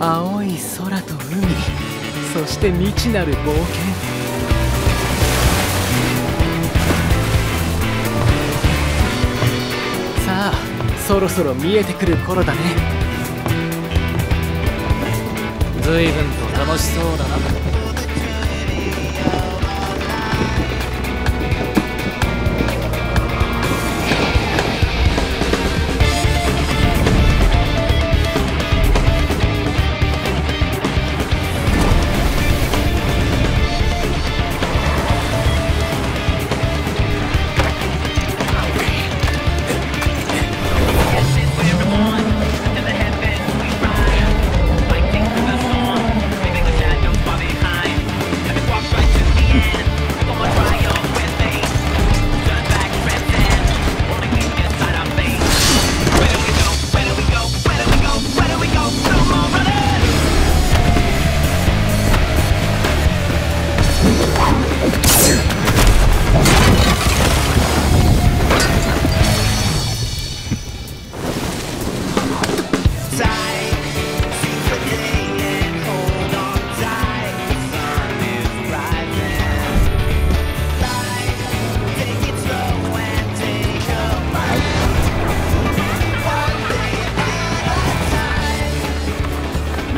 青い空と海そして未知なる冒険。そろそろ見えてくる頃だね。随分と楽しそうだな。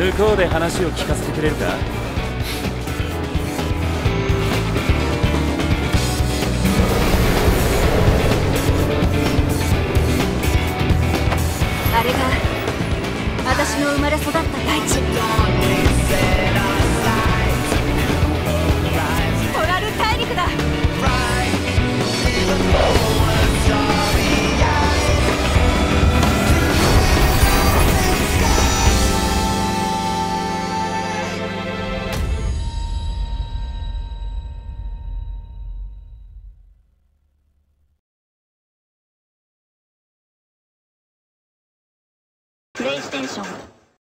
向こうで話を聞かせてくれるか？あれが私の生まれ育った大地。プレイステーション。